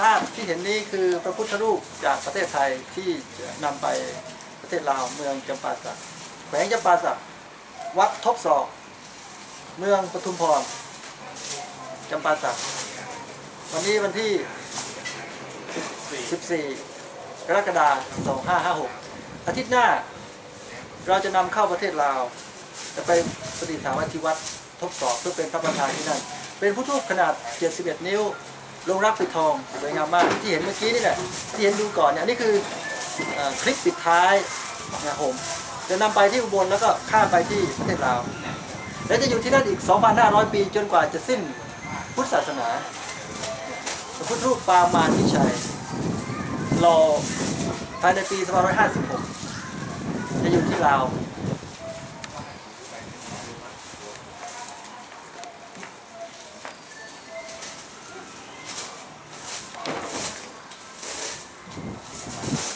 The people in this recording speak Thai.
ภาพที่เห็นนี้คือพระพุทธรูปจากประเทศไทยที่จะนำไปประเทศลาวเมืองจำปาสักแขวงจำปาสักวัดทบศอก เมืองปทุมพรจำปาสักวันนี้วันที่ 14 กรกฎาคม 2556 อาทิตย์หน้าเราจะนำเข้าประเทศลาว จะไปประดิษฐานไว้ที่วัดทบศอกเพื่อเป็นพระประธานที่นั่น เป็นพุทธรูปขนาด 71 นิ้ว ลงรักปิดทองสวยงามมากที่เห็นเมื่อกี้นี่แหละที่เห็นดูก่อนเนี่ยนี่คืออคลิปปิดท้ายนะผมจะนำไปที่อุบลแล้วก็ข้ามไปที่ประเทศลาวและจะอยู่ที่นั่นอีก 2,500 ปีจนกว่าจะสิ้นพุทธศาสนาพระพุทธรูปปางมารวิชัยรอภายในปี 2556 จะอยู่ที่ลาว すいません。